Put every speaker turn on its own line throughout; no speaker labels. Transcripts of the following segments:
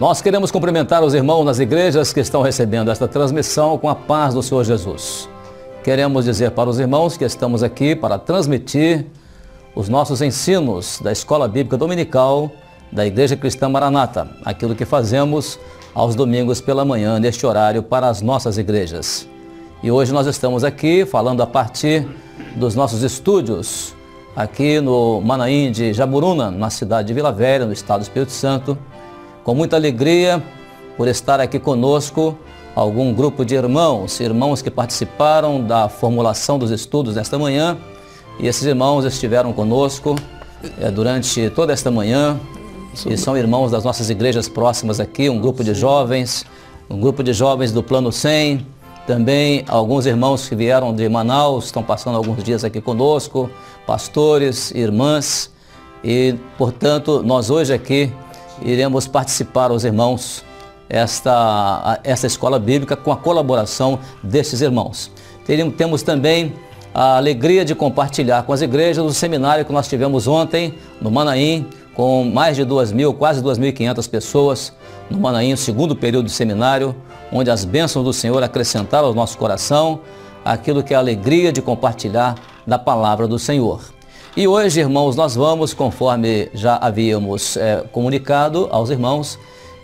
Nós queremos cumprimentar os irmãos nas igrejas que estão recebendo esta transmissão com a paz do Senhor Jesus. Queremos dizer para os irmãos que estamos aqui para transmitir os nossos ensinos da Escola Bíblica Dominical da Igreja Cristã Maranata, aquilo que fazemos aos domingos pela manhã, neste horário, para as nossas igrejas. E hoje nós estamos aqui falando a partir dos nossos estúdios, aqui no Manaim de Jaburuna, na cidade de Vila Velha, no estado do Espírito Santo, com muita alegria por estar aqui conosco algum grupo de irmãos, irmãos que participaram da formulação dos estudos desta manhã. E esses irmãos estiveram conosco é, durante toda esta manhã. E são irmãos das nossas igrejas próximas aqui, um grupo de jovens, um grupo de jovens do Plano 100, também alguns irmãos que vieram de Manaus, estão passando alguns dias aqui conosco, pastores, irmãs. E, portanto, nós hoje aqui iremos participar, os irmãos, esta, esta escola bíblica com a colaboração desses irmãos. Temos também a alegria de compartilhar com as igrejas o seminário que nós tivemos ontem no Manaim, com mais de 2 mil, quase 2.500 pessoas no Manaim, segundo período do seminário, onde as bênçãos do Senhor acrescentaram ao nosso coração aquilo que é a alegria de compartilhar da palavra do Senhor. E hoje, irmãos, nós vamos, conforme já havíamos é, comunicado aos irmãos,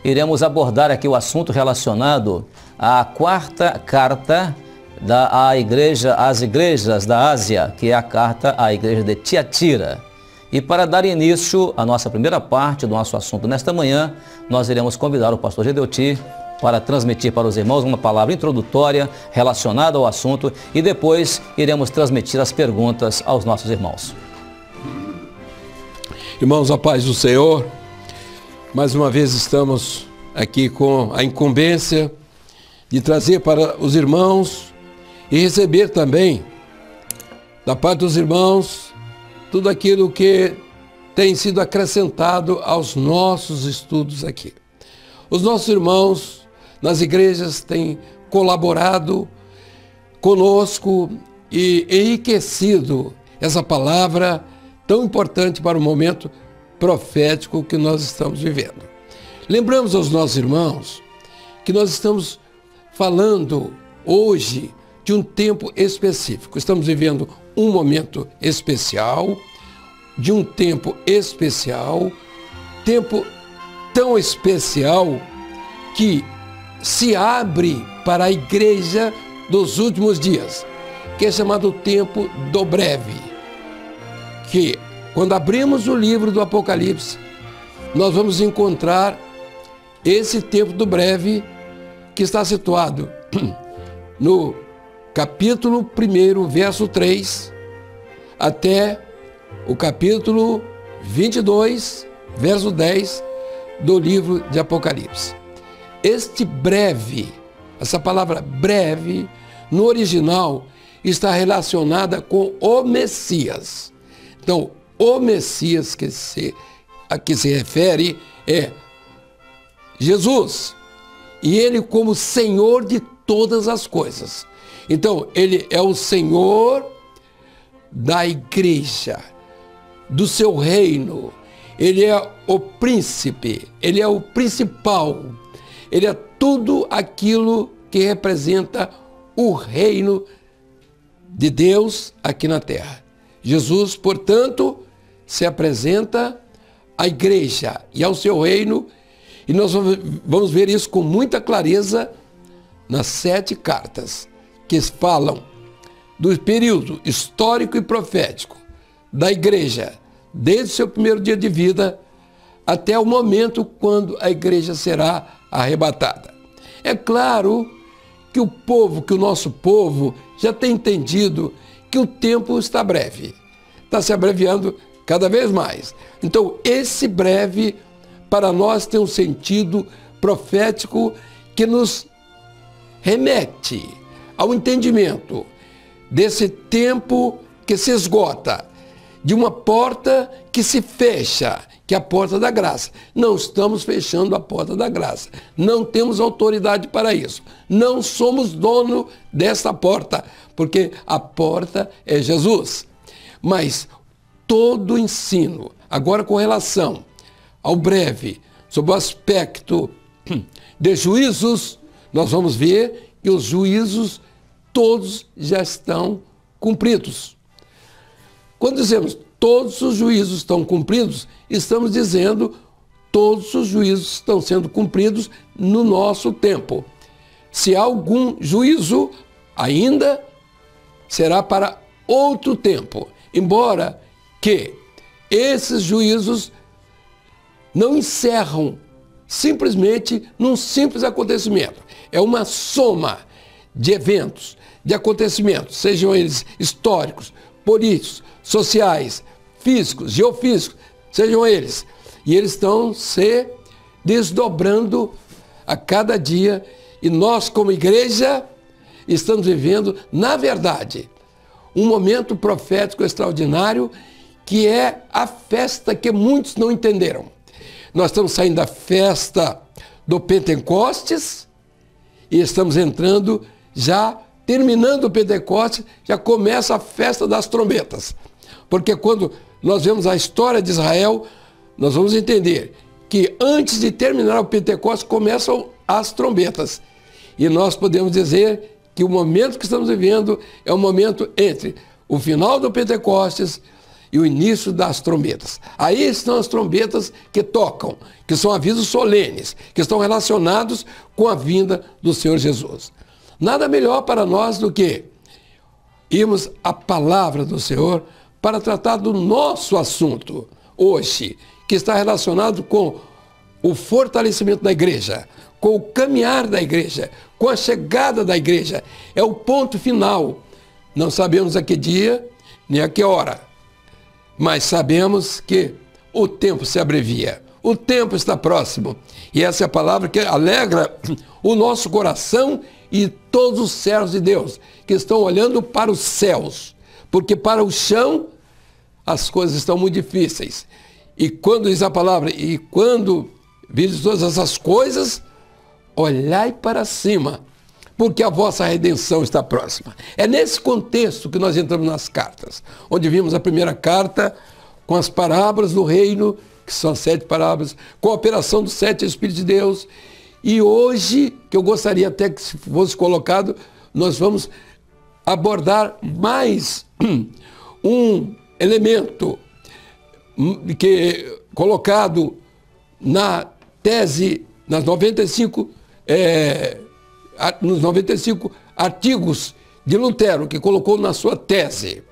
iremos abordar aqui o assunto relacionado à quarta carta da à igreja, às igrejas da Ásia, que é a carta à igreja de Tiatira. E para dar início à nossa primeira parte do nosso assunto nesta manhã, nós iremos convidar o pastor Gedeuti para transmitir para os irmãos uma palavra introdutória relacionada ao assunto e depois iremos transmitir as perguntas aos nossos irmãos.
Irmãos, a paz do Senhor, mais uma vez estamos aqui com a incumbência de trazer para os irmãos e receber também da parte dos irmãos tudo aquilo que tem sido acrescentado aos nossos estudos aqui. Os nossos irmãos nas igrejas têm colaborado conosco e enriquecido essa palavra tão importante para o momento profético que nós estamos vivendo. Lembramos aos nossos irmãos que nós estamos falando hoje de um tempo específico. Estamos vivendo um momento especial, de um tempo especial, tempo tão especial que se abre para a igreja dos últimos dias, que é chamado tempo do breve que quando abrimos o livro do Apocalipse, nós vamos encontrar esse tempo do breve que está situado no capítulo 1, verso 3, até o capítulo 22, verso 10 do livro de Apocalipse. Este breve, essa palavra breve, no original, está relacionada com o Messias. Então, o Messias que se, a que se refere é Jesus. E ele como Senhor de todas as coisas. Então, ele é o Senhor da igreja, do seu reino. Ele é o príncipe, ele é o principal. Ele é tudo aquilo que representa o reino de Deus aqui na terra. Jesus, portanto, se apresenta à igreja e ao seu reino, e nós vamos ver isso com muita clareza nas sete cartas que falam do período histórico e profético da igreja, desde o seu primeiro dia de vida até o momento quando a igreja será arrebatada. É claro que o povo, que o nosso povo já tem entendido que o tempo está breve. Está se abreviando cada vez mais. Então, esse breve, para nós, tem um sentido profético que nos remete ao entendimento desse tempo que se esgota, de uma porta que se fecha, que é a porta da graça. Não estamos fechando a porta da graça. Não temos autoridade para isso. Não somos dono dessa porta porque a porta é Jesus. Mas todo ensino, agora com relação ao breve, sobre o aspecto de juízos, nós vamos ver que os juízos todos já estão cumpridos. Quando dizemos todos os juízos estão cumpridos, estamos dizendo todos os juízos estão sendo cumpridos no nosso tempo. Se há algum juízo, ainda será para outro tempo. Embora que esses juízos não encerram simplesmente num simples acontecimento. É uma soma de eventos, de acontecimentos, sejam eles históricos, políticos, sociais, físicos, geofísicos, sejam eles e eles estão se desdobrando a cada dia. E nós, como igreja, estamos vivendo, na verdade, um momento profético extraordinário que é a festa que muitos não entenderam. Nós estamos saindo da festa do Pentecostes e estamos entrando já terminando o Pentecostes, já começa a festa das trombetas. Porque quando nós vemos a história de Israel, nós vamos entender que antes de terminar o Pentecostes começam as trombetas. E nós podemos dizer que o momento que estamos vivendo é o momento entre o final do Pentecostes e o início das trombetas. Aí estão as trombetas que tocam, que são avisos solenes, que estão relacionados com a vinda do Senhor Jesus. Nada melhor para nós do que irmos à palavra do Senhor para tratar do nosso assunto hoje, que está relacionado com o fortalecimento da igreja, com o caminhar da igreja, com a chegada da igreja. É o ponto final. Não sabemos a que dia nem a que hora, mas sabemos que o tempo se abrevia. O tempo está próximo. E essa é a palavra que alegra o nosso coração e todos os servos de Deus que estão olhando para os céus. Porque para o chão as coisas estão muito difíceis. E quando diz a palavra, e quando vires todas essas coisas, olhai para cima, porque a vossa redenção está próxima. É nesse contexto que nós entramos nas cartas, onde vimos a primeira carta com as parábolas do reino, que são sete parábolas, com a operação dos sete Espíritos de Deus. E hoje, que eu gostaria até que fosse colocado, nós vamos abordar mais um elemento que colocado na tese, nas 95, é, nos 95 artigos de Lutero, que colocou na sua tese,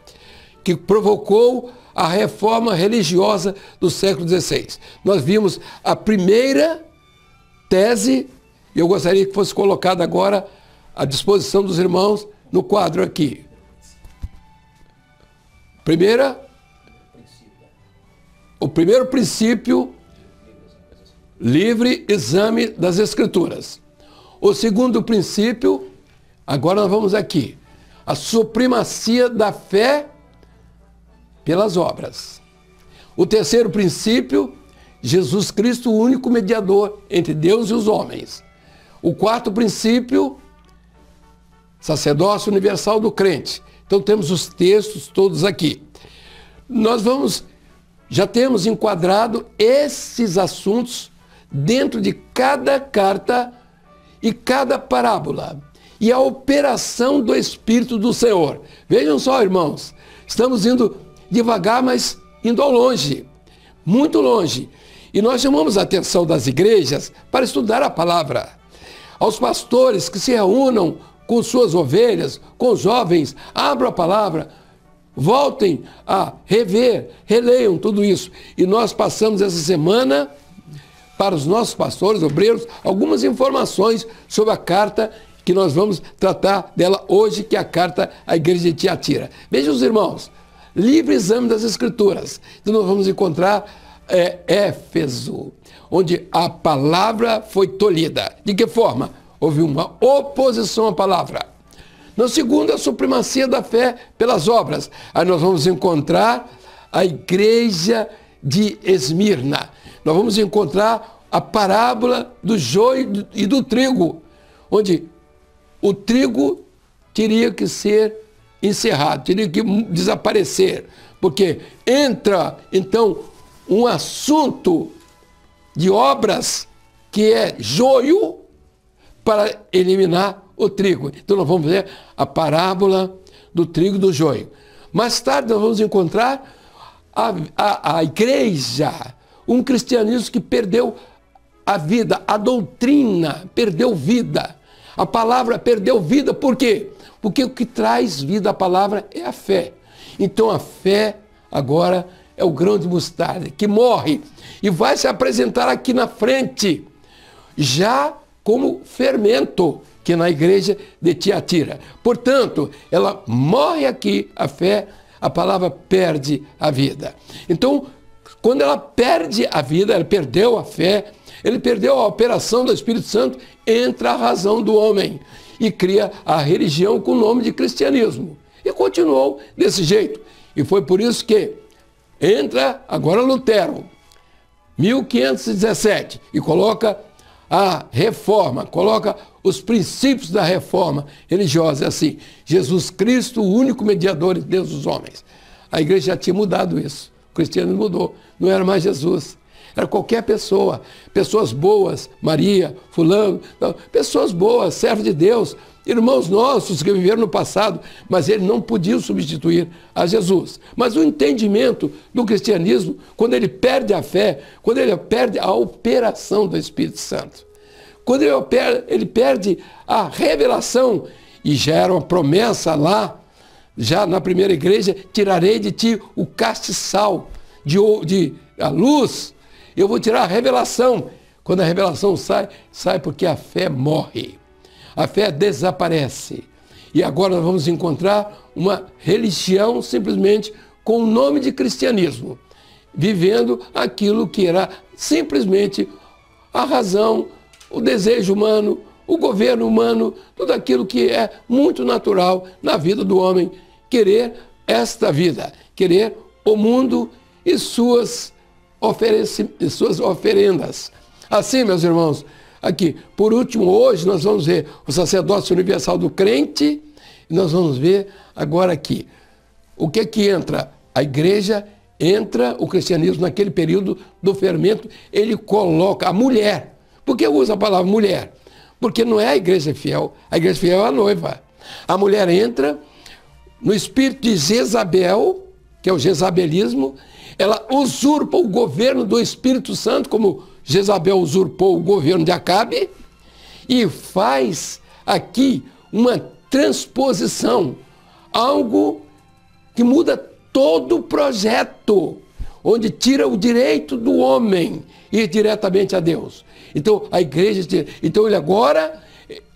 que provocou a reforma religiosa do século XVI. Nós vimos a primeira tese, e eu gostaria que fosse colocada agora à disposição dos irmãos no quadro aqui. Primeira o primeiro princípio, livre exame das Escrituras. O segundo princípio, agora nós vamos aqui, a supremacia da fé pelas obras. O terceiro princípio, Jesus Cristo, o único mediador entre Deus e os homens. O quarto princípio, sacerdócio universal do crente. Então temos os textos todos aqui. Nós vamos já temos enquadrado esses assuntos dentro de cada carta e cada parábola. E a operação do Espírito do Senhor. Vejam só, irmãos, estamos indo devagar, mas indo ao longe, muito longe. E nós chamamos a atenção das igrejas para estudar a palavra. Aos pastores que se reúnam com suas ovelhas, com os jovens, abram a palavra, Voltem a rever, releiam tudo isso. E nós passamos essa semana para os nossos pastores, obreiros, algumas informações sobre a carta que nós vamos tratar dela hoje, que é a carta à igreja de Tiatira. Vejam os irmãos, livre exame das escrituras. Então nós vamos encontrar é, Éfeso, onde a palavra foi tolhida. De que forma? Houve uma oposição à palavra. No segundo, a supremacia da fé pelas obras. Aí nós vamos encontrar a igreja de Esmirna. Nós vamos encontrar a parábola do joio e do trigo, onde o trigo teria que ser encerrado, teria que desaparecer, porque entra então um assunto de obras que é joio para eliminar o trigo. Então nós vamos ver a parábola do trigo e do joio. Mais tarde nós vamos encontrar a, a, a igreja, um cristianismo que perdeu a vida, a doutrina perdeu vida. A palavra perdeu vida, por quê? Porque o que traz vida à palavra é a fé. Então a fé agora é o grão de mostarda que morre e vai se apresentar aqui na frente, já como fermento que na igreja de Tiatira. Portanto, ela morre aqui, a fé, a palavra perde a vida. Então, quando ela perde a vida, ela perdeu a fé, ele perdeu a operação do Espírito Santo, entra a razão do homem e cria a religião com o nome de cristianismo. E continuou desse jeito. E foi por isso que entra agora Lutero, 1517, e coloca a reforma, coloca os princípios da reforma religiosa, é assim, Jesus Cristo, o único mediador entre Deus e os homens. A igreja já tinha mudado isso, o cristianismo mudou, não era mais Jesus, era qualquer pessoa, pessoas boas, Maria, fulano, pessoas boas, servo de Deus, irmãos nossos que viveram no passado, mas ele não podia substituir a Jesus. Mas o entendimento do cristianismo, quando ele perde a fé, quando ele perde a operação do Espírito Santo, quando ele perde, ele perde a revelação, e já era uma promessa lá, já na primeira igreja, tirarei de ti o castiçal, de, de a luz, eu vou tirar a revelação. Quando a revelação sai, sai porque a fé morre. A fé desaparece. E agora nós vamos encontrar uma religião simplesmente com o nome de cristianismo, vivendo aquilo que era simplesmente a razão, o desejo humano, o governo humano, tudo aquilo que é muito natural na vida do homem, querer esta vida, querer o mundo e suas, suas oferendas. Assim, meus irmãos, aqui, por último, hoje nós vamos ver o sacerdócio universal do crente, e nós vamos ver agora aqui o que é que entra a igreja entra o cristianismo naquele período do fermento, ele coloca a mulher por que usa a palavra mulher? Porque não é a igreja fiel, a igreja fiel é a noiva. A mulher entra no espírito de Jezabel, que é o jezabelismo, ela usurpa o governo do Espírito Santo, como Jezabel usurpou o governo de Acabe, e faz aqui uma transposição, algo que muda todo o projeto, onde tira o direito do homem ir diretamente a Deus. Então a igreja, então ele agora,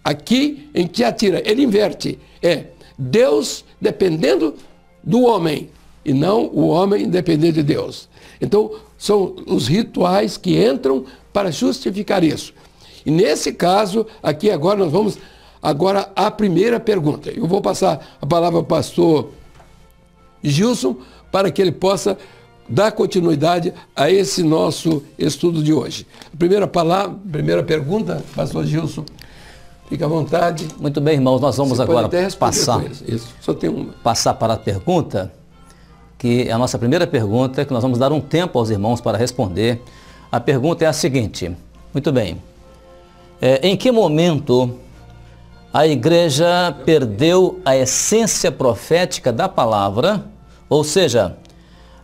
aqui em que atira, ele inverte. É Deus dependendo do homem e não o homem dependendo de Deus. Então são os rituais que entram para justificar isso. E nesse caso, aqui agora nós vamos agora à primeira pergunta. Eu vou passar a palavra ao pastor Gilson para que ele possa dar continuidade a esse nosso estudo de hoje. Primeira palavra, primeira pergunta, pastor Gilson, fica à vontade.
Muito bem, irmãos, nós vamos
Você
agora passar,
isso. Só tem uma.
passar para a pergunta, que é a nossa primeira pergunta, que nós vamos dar um tempo aos irmãos para responder. A pergunta é a seguinte, muito bem, é, em que momento a igreja perdeu a essência profética da palavra, ou seja,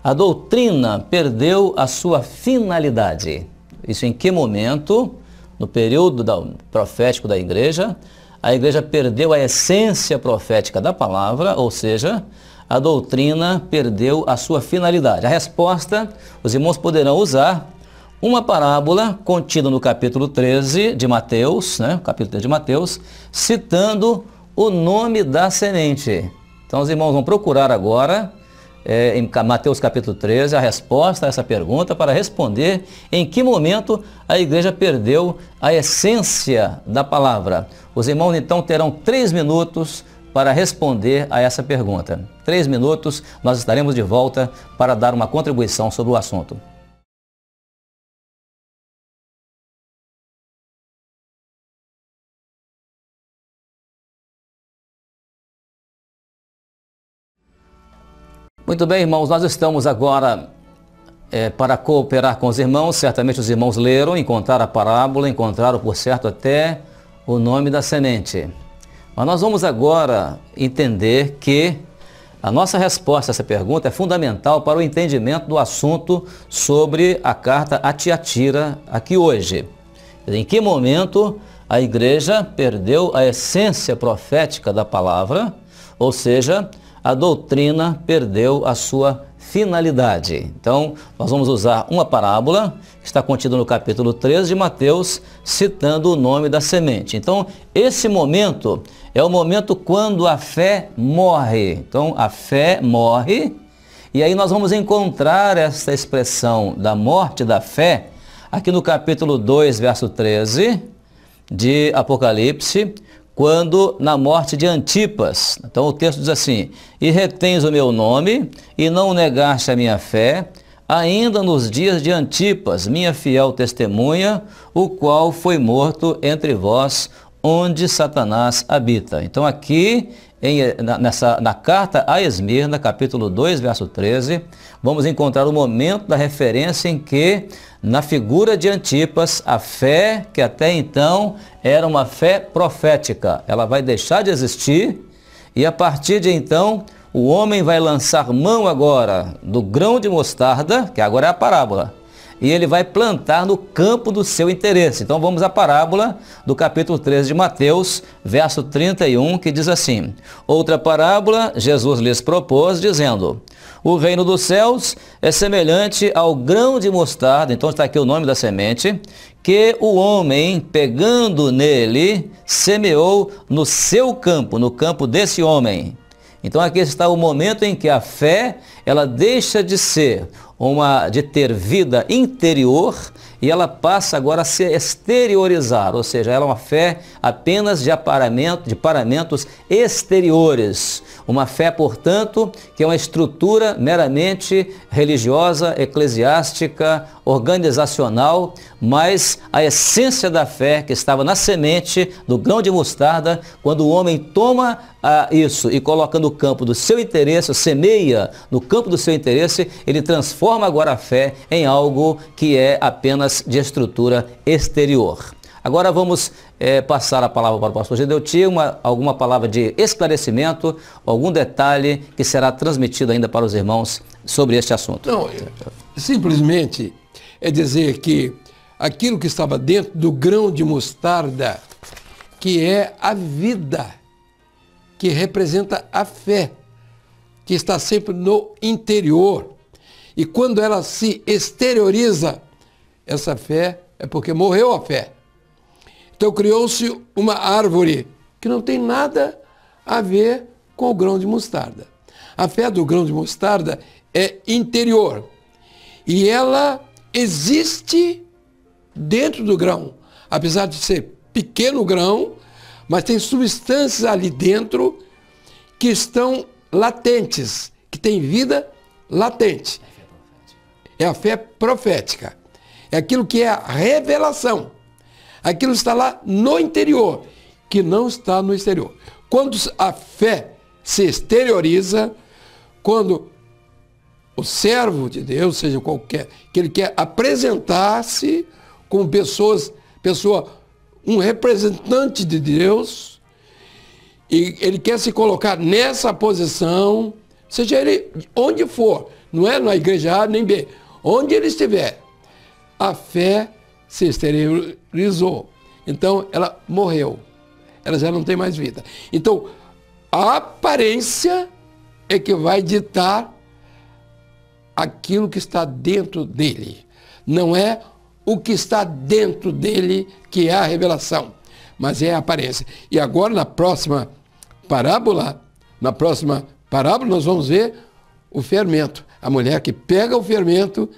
a doutrina perdeu a sua finalidade. Isso em que momento, no período da, profético da igreja, a igreja perdeu a essência profética da palavra, ou seja, a doutrina perdeu a sua finalidade. A resposta, os irmãos poderão usar uma parábola contida no capítulo 13 de Mateus, né, capítulo 13 de Mateus, citando o nome da semente. Então os irmãos vão procurar agora é, em Mateus capítulo 13, a resposta a essa pergunta para responder em que momento a igreja perdeu a essência da palavra. Os irmãos então terão três minutos para responder a essa pergunta. Três minutos, nós estaremos de volta para dar uma contribuição sobre o assunto. Muito bem, irmãos, nós estamos agora é, para cooperar com os irmãos, certamente os irmãos leram, encontraram a parábola, encontraram, por certo, até o nome da semente. Mas nós vamos agora entender que a nossa resposta a essa pergunta é fundamental para o entendimento do assunto sobre a carta a Tiatira aqui hoje. Em que momento a igreja perdeu a essência profética da palavra, ou seja, a doutrina perdeu a sua finalidade. Então, nós vamos usar uma parábola que está contida no capítulo 13 de Mateus, citando o nome da semente. Então, esse momento é o momento quando a fé morre. Então, a fé morre, e aí nós vamos encontrar essa expressão da morte da fé aqui no capítulo 2, verso 13 de Apocalipse, quando na morte de Antipas. Então o texto diz assim: E retens o meu nome, e não negaste a minha fé, ainda nos dias de Antipas, minha fiel testemunha, o qual foi morto entre vós, onde Satanás habita. Então aqui em, nessa, na carta a Esmirna, capítulo 2, verso 13, vamos encontrar o momento da referência em que, na figura de Antipas, a fé que até então era uma fé profética, ela vai deixar de existir e a partir de então o homem vai lançar mão agora do grão de mostarda, que agora é a parábola, e ele vai plantar no campo do seu interesse. Então vamos à parábola do capítulo 13 de Mateus, verso 31, que diz assim: Outra parábola Jesus lhes propôs, dizendo: O reino dos céus é semelhante ao grão de mostarda, então está aqui o nome da semente, que o homem, pegando nele, semeou no seu campo, no campo desse homem. Então aqui está o momento em que a fé, ela deixa de ser uma de ter vida interior e ela passa agora a se exteriorizar, ou seja, ela é uma fé apenas de aparamento, de paramentos exteriores. Uma fé, portanto, que é uma estrutura meramente religiosa, eclesiástica, organizacional, mas a essência da fé que estava na semente do grão de mostarda, quando o homem toma ah, isso e coloca no campo do seu interesse, semeia no campo do seu interesse, ele transforma agora a fé em algo que é apenas de estrutura exterior. Agora vamos é, passar a palavra para o pastor Gedeuti, uma, alguma palavra de esclarecimento, algum detalhe que será transmitido ainda para os irmãos sobre este assunto.
Não, simplesmente é dizer que aquilo que estava dentro do grão de mostarda, que é a vida, que representa a fé, que está sempre no interior. E quando ela se exterioriza, essa fé é porque morreu a fé. Então criou-se uma árvore que não tem nada a ver com o grão de mostarda. A fé do grão de mostarda é interior. E ela existe dentro do grão, apesar de ser pequeno grão, mas tem substâncias ali dentro que estão latentes, que têm vida latente. É a fé profética. É aquilo que é a revelação. Aquilo está lá no interior, que não está no exterior. Quando a fé se exterioriza, quando o servo de Deus, seja qualquer, que ele quer apresentar-se com pessoas, pessoa, um representante de Deus, e ele quer se colocar nessa posição, seja ele onde for, não é na igreja A nem B, onde ele estiver, a fé se esterilizou. Então ela morreu. Ela já não tem mais vida. Então, a aparência é que vai ditar aquilo que está dentro dele. Não é o que está dentro dele que é a revelação, mas é a aparência. E agora na próxima parábola, na próxima parábola nós vamos ver o fermento. A mulher que pega o fermento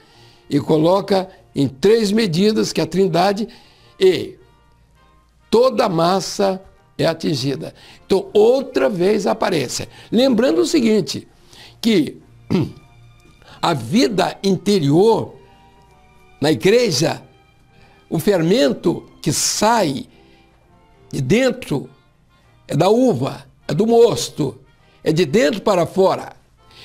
e coloca em três medidas que é a Trindade e toda a massa é atingida. Então, outra vez aparece. Lembrando o seguinte, que a vida interior na igreja, o fermento que sai de dentro é da uva, é do mosto, é de dentro para fora.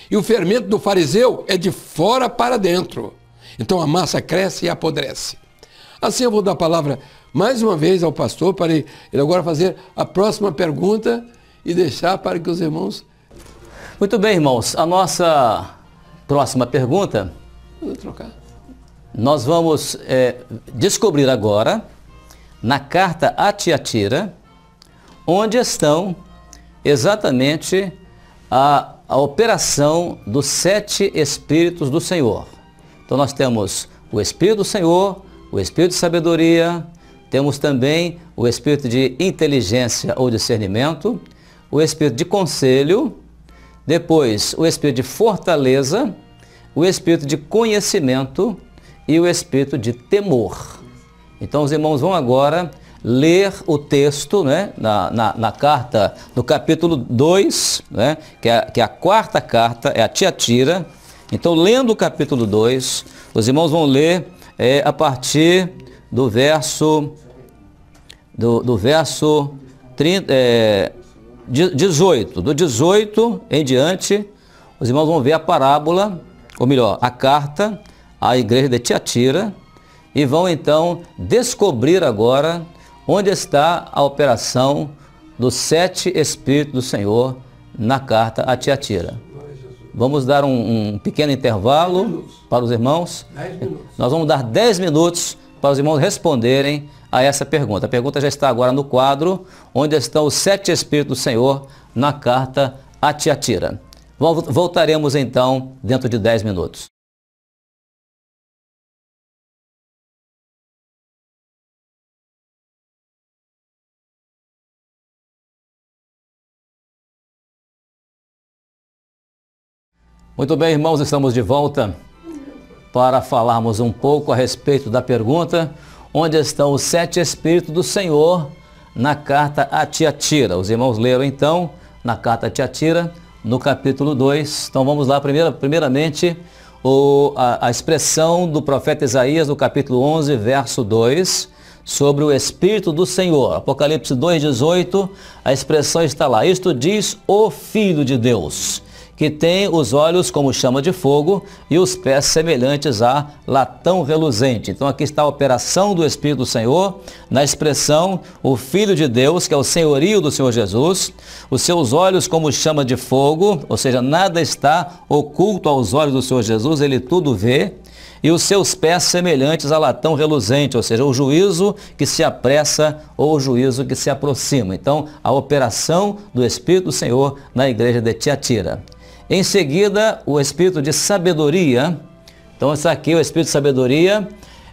E o fermento do fariseu é de fora para dentro. Então a massa cresce e apodrece. Assim eu vou dar a palavra mais uma vez ao pastor para ele agora fazer a próxima pergunta e deixar para que os irmãos.
Muito bem, irmãos. A nossa próxima pergunta.
Vou trocar.
Nós vamos é, descobrir agora na carta a Tiatira onde estão exatamente a, a operação dos sete Espíritos do Senhor. Então nós temos o Espírito do Senhor, o Espírito de sabedoria, temos também o Espírito de inteligência ou discernimento, o Espírito de conselho, depois o Espírito de fortaleza, o Espírito de conhecimento e o Espírito de temor. Então os irmãos vão agora ler o texto né, na, na, na carta, no capítulo 2, né, que, é, que é a quarta carta, é a Tiatira. Então, lendo o capítulo 2, os irmãos vão ler é, a partir do verso, do, do verso 30, é, 18. Do 18 em diante, os irmãos vão ver a parábola, ou melhor, a carta à igreja de Tiatira, e vão então descobrir agora onde está a operação dos sete Espíritos do Senhor na carta a Tiatira. Vamos dar um, um pequeno intervalo para os irmãos. Nós vamos dar dez minutos para os irmãos responderem a essa pergunta. A pergunta já está agora no quadro, onde estão os sete Espíritos do Senhor na carta a Tiatira. Voltaremos então dentro de dez minutos. Muito bem, irmãos, estamos de volta para falarmos um pouco a respeito da pergunta onde estão os sete Espíritos do Senhor na carta a Tiatira. Os irmãos leram então na carta a Tiatira, no capítulo 2. Então vamos lá, primeira, primeiramente, o, a, a expressão do profeta Isaías no capítulo 11, verso 2 sobre o Espírito do Senhor. Apocalipse 2,18, a expressão está lá. Isto diz o Filho de Deus que tem os olhos como chama de fogo e os pés semelhantes a latão reluzente. Então aqui está a operação do Espírito do Senhor, na expressão o Filho de Deus, que é o senhorio do Senhor Jesus, os seus olhos como chama de fogo, ou seja, nada está oculto aos olhos do Senhor Jesus, ele tudo vê e os seus pés semelhantes a latão reluzente, ou seja, o juízo que se apressa ou o juízo que se aproxima. Então, a operação do Espírito do Senhor na igreja de Tiatira. Em seguida, o espírito de sabedoria. Então, está aqui o espírito de sabedoria,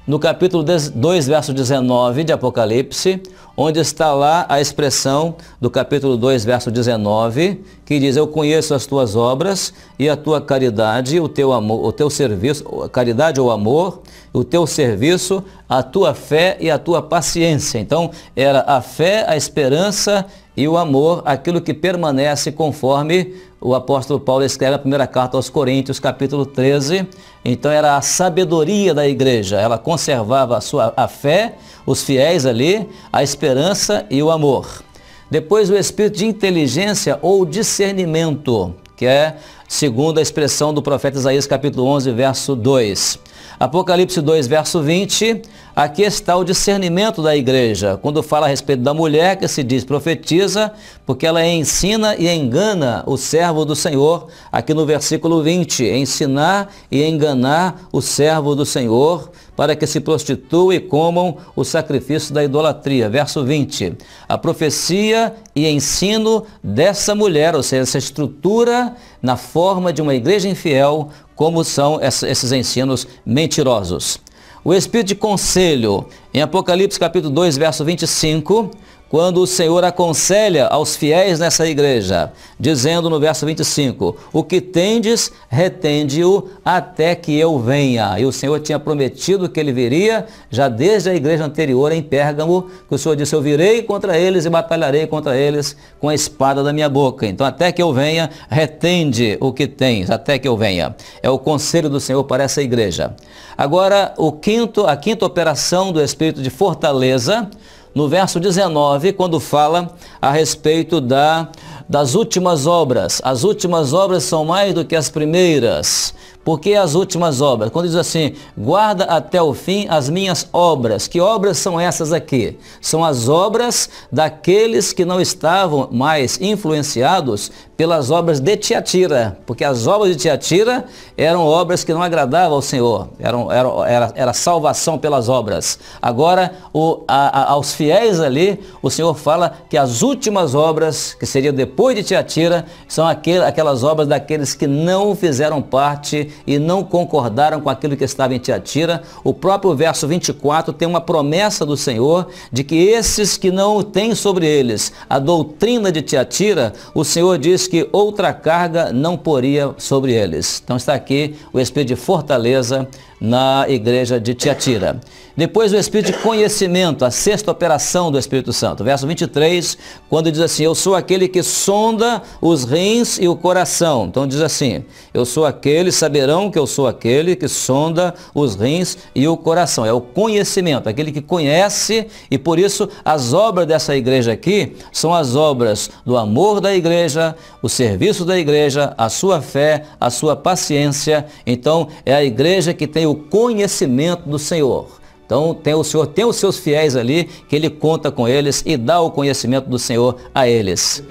no capítulo 2, verso 19 de Apocalipse, onde está lá a expressão do capítulo 2, verso 19, que diz: Eu conheço as tuas obras e a tua caridade, o teu amor, o teu serviço, caridade ou amor, o teu serviço, a tua fé e a tua paciência. Então, era a fé, a esperança e o amor, aquilo que permanece conforme o apóstolo Paulo escreve a primeira carta aos Coríntios, capítulo 13. Então era a sabedoria da igreja, ela conservava a sua a fé, os fiéis ali, a esperança e o amor. Depois o espírito de inteligência ou discernimento, que é segundo a expressão do profeta Isaías capítulo 11, verso 2. Apocalipse 2, verso 20, aqui está o discernimento da igreja, quando fala a respeito da mulher que se diz profetiza, porque ela ensina e engana o servo do Senhor, aqui no versículo 20, ensinar e enganar o servo do Senhor, para que se prostituam e comam o sacrifício da idolatria. Verso 20. A profecia e ensino dessa mulher, ou seja, essa estrutura na forma de uma igreja infiel, como são esses ensinos mentirosos. O espírito de conselho, em Apocalipse capítulo 2, verso 25, quando o Senhor aconselha aos fiéis nessa igreja, dizendo no verso 25: O que tendes, retende-o até que eu venha. E o Senhor tinha prometido que ele viria já desde a igreja anterior em Pérgamo, que o Senhor disse: Eu virei contra eles e batalharei contra eles com a espada da minha boca. Então, até que eu venha, retende o que tens, até que eu venha. É o conselho do Senhor para essa igreja. Agora, o quinto, a quinta operação do Espírito de fortaleza no verso 19, quando fala a respeito da, das últimas obras. As últimas obras são mais do que as primeiras, Porque as últimas obras, quando diz assim, guarda até o fim as minhas obras. Que obras são essas aqui? São as obras daqueles que não estavam mais influenciados pelas obras de Tiatira, porque as obras de Tiatira eram obras que não agradavam ao Senhor, eram, era, era, era salvação pelas obras. Agora, o, a, a, aos fiéis ali, o Senhor fala que as últimas obras, que seriam depois de Tiatira, são aquel, aquelas obras daqueles que não fizeram parte e não concordaram com aquilo que estava em Tiatira. O próprio verso 24 tem uma promessa do Senhor de que esses que não têm sobre eles a doutrina de Tiatira, o Senhor diz que outra carga não poria sobre eles. Então está aqui o espírito de fortaleza na igreja de Tiatira. Depois o espírito de conhecimento, a sexta operação do Espírito Santo. Verso 23, quando diz assim, eu sou aquele que sonda os rins e o coração. Então diz assim, eu sou aquele, saberão que eu sou aquele que sonda os rins e o coração. É o conhecimento, aquele que conhece e por isso as obras dessa igreja aqui são as obras do amor da igreja, o serviço da igreja, a sua fé, a sua paciência. Então é a igreja que tem o conhecimento do Senhor. Então tem o Senhor tem os seus fiéis ali, que ele conta com eles e dá o conhecimento do Senhor a eles.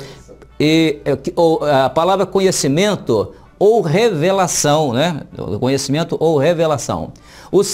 E é, a palavra conhecimento ou revelação, né? Conhecimento ou revelação.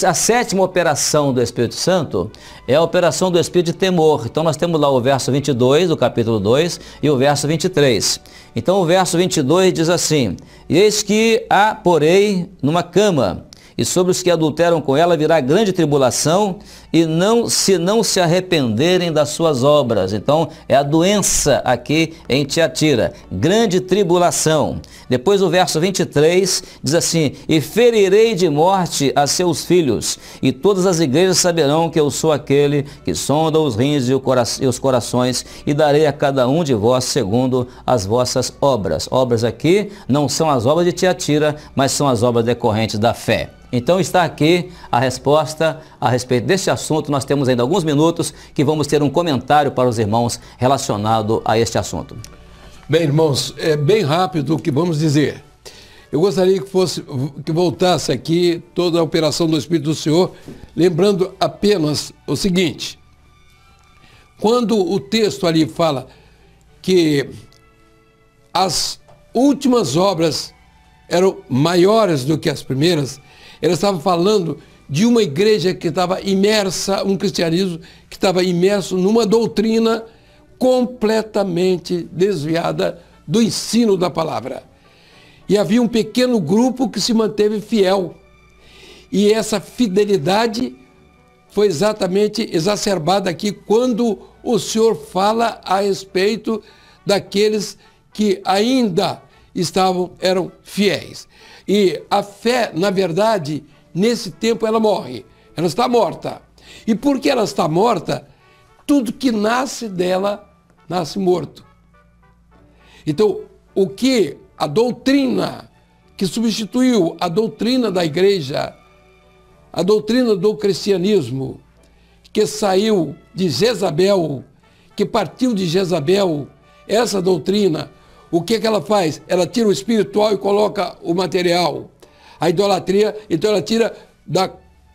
a sétima operação do Espírito Santo é a operação do Espírito de temor. Então nós temos lá o verso 22 do capítulo 2 e o verso 23. Então o verso 22 diz assim, Eis que a porei numa cama, e sobre os que adulteram com ela virá grande tribulação, e não se não se arrependerem das suas obras. Então, é a doença aqui em Tiatira, grande tribulação. Depois o verso 23 diz assim: "E ferirei de morte a seus filhos, e todas as igrejas saberão que eu sou aquele que sonda os rins e, e os corações, e darei a cada um de vós segundo as vossas obras." Obras aqui não são as obras de Tiatira, mas são as obras decorrentes da fé. Então está aqui a resposta a respeito deste assunto. Nós temos ainda alguns minutos que vamos ter um comentário para os irmãos relacionado a este assunto.
Bem, irmãos, é bem rápido o que vamos dizer. Eu gostaria que fosse que voltasse aqui toda a operação do Espírito do Senhor, lembrando apenas o seguinte: quando o texto ali fala que as últimas obras eram maiores do que as primeiras, ela estava falando de uma igreja que estava imersa, um cristianismo que estava imerso numa doutrina completamente desviada do ensino da palavra. E havia um pequeno grupo que se manteve fiel. E essa fidelidade foi exatamente exacerbada aqui quando o Senhor fala a respeito daqueles que ainda estavam eram fiéis. E a fé, na verdade, nesse tempo ela morre. Ela está morta. E porque ela está morta, tudo que nasce dela nasce morto. Então, o que a doutrina que substituiu a doutrina da igreja, a doutrina do cristianismo, que saiu de Jezabel, que partiu de Jezabel, essa doutrina o que, que ela faz? Ela tira o espiritual e coloca o material. A idolatria, então ela tira da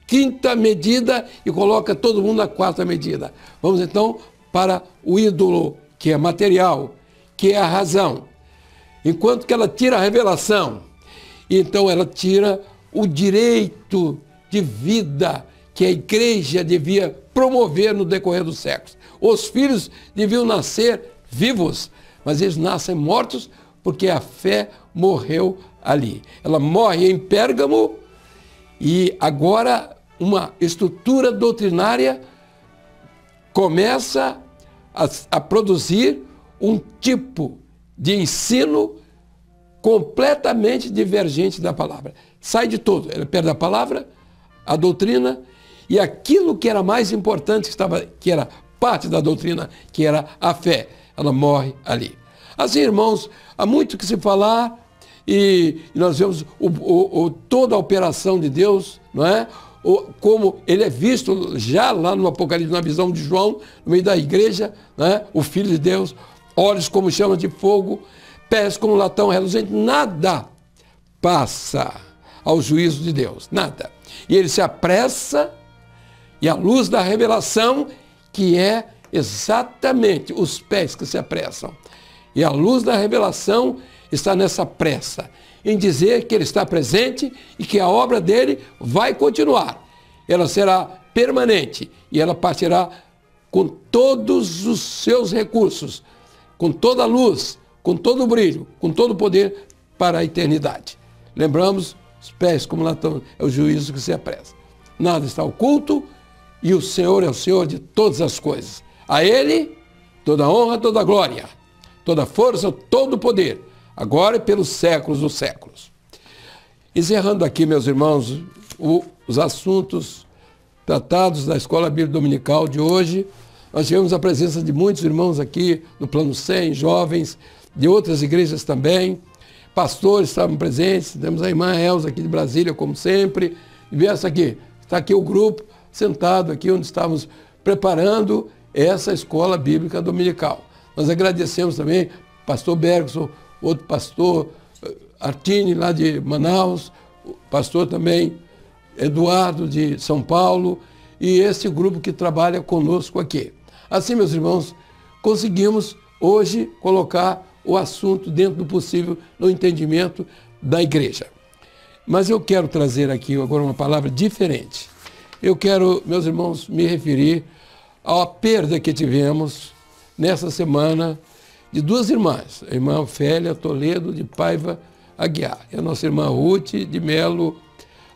quinta medida e coloca todo mundo na quarta medida. Vamos então para o ídolo, que é material, que é a razão. Enquanto que ela tira a revelação, então ela tira o direito de vida que a igreja devia promover no decorrer dos séculos. Os filhos deviam nascer vivos, mas eles nascem mortos porque a fé morreu ali. Ela morre em Pérgamo e agora uma estrutura doutrinária começa a, a produzir um tipo de ensino completamente divergente da palavra. Sai de tudo. Ele perde a palavra, a doutrina e aquilo que era mais importante, que, estava, que era parte da doutrina, que era a fé ela morre ali. Assim, irmãos, há muito que se falar e nós vemos o, o, o, toda a operação de Deus, não é? Como ele é visto já lá no Apocalipse, na visão de João, no meio da igreja, é? o Filho de Deus, olhos como chamas de fogo, pés como latão reluzente, nada passa. ao juízo de Deus. Nada. E ele se apressa, e a luz da revelação, que é exatamente os pés que se apressam. E a luz da revelação está nessa pressa, em dizer que ele está presente e que a obra dele vai continuar. Ela será permanente e ela partirá com todos os seus recursos, com toda a luz, com todo o brilho, com todo o poder para a eternidade. Lembramos, os pés como latão, é o juízo que se apressa. Nada está oculto e o Senhor é o Senhor de todas as coisas. A Ele toda honra, toda glória, toda força, todo poder, agora e pelos séculos dos séculos. Encerrando aqui, meus irmãos, o, os assuntos tratados da Escola Bíblica Dominical de hoje, nós tivemos a presença de muitos irmãos aqui no Plano 100, jovens, de outras igrejas também, pastores estavam presentes, temos a irmã Elza aqui de Brasília, como sempre, e essa aqui, está aqui o grupo sentado aqui onde estávamos preparando essa escola bíblica dominical. Nós agradecemos também pastor Bergson, outro pastor eh, Artini, lá de Manaus, pastor também Eduardo, de São Paulo, e esse grupo que trabalha conosco aqui. Assim, meus irmãos, conseguimos hoje colocar o assunto dentro do possível no entendimento da igreja. Mas eu quero trazer aqui agora uma palavra diferente. Eu quero, meus irmãos, me referir à perda que tivemos nessa semana de duas irmãs, a irmã Ofélia Toledo de Paiva Aguiar e a nossa irmã Ruth de Melo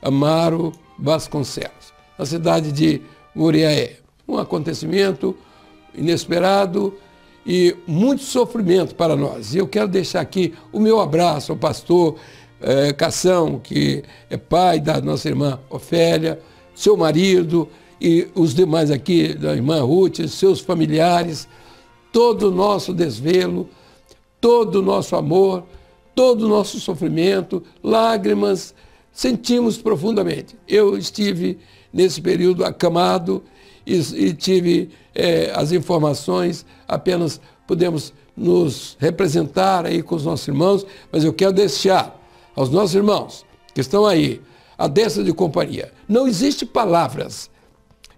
Amaro Vasconcelos, na cidade de Muriaé. Um acontecimento inesperado e muito sofrimento para nós. E eu quero deixar aqui o meu abraço ao pastor é, Cação, que é pai da nossa irmã Ofélia, seu marido, e os demais aqui, da irmã Ruth, seus familiares, todo o nosso desvelo, todo o nosso amor, todo o nosso sofrimento, lágrimas, sentimos profundamente. Eu estive nesse período acamado e, e tive é, as informações, apenas podemos nos representar aí com os nossos irmãos, mas eu quero deixar aos nossos irmãos que estão aí, a dessa de companhia. Não existe palavras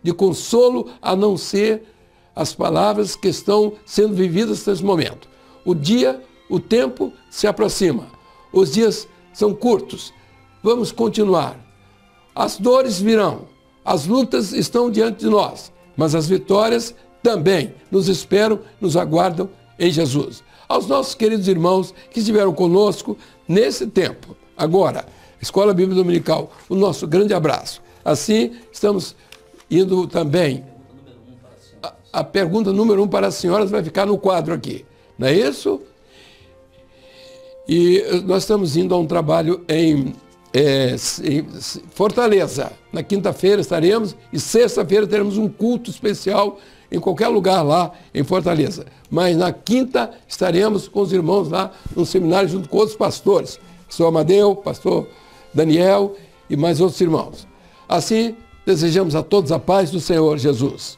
de consolo a não ser as palavras que estão sendo vividas nesse momento. O dia, o tempo se aproxima. Os dias são curtos. Vamos continuar. As dores virão, as lutas estão diante de nós, mas as vitórias também nos esperam, nos aguardam em Jesus. Aos nossos queridos irmãos que estiveram conosco nesse tempo. Agora, Escola Bíblica Dominical, o nosso grande abraço. Assim, estamos indo também. A, a pergunta número um para as senhoras vai ficar no quadro aqui, não é isso? E nós estamos indo a um trabalho em, é, em Fortaleza. Na quinta-feira estaremos e sexta-feira teremos um culto especial em qualquer lugar lá em Fortaleza. Mas na quinta estaremos com os irmãos lá no seminário junto com outros pastores. Pastor Amadeu, pastor Daniel e mais outros irmãos. Assim, Desejamos a todos a paz do Senhor Jesus.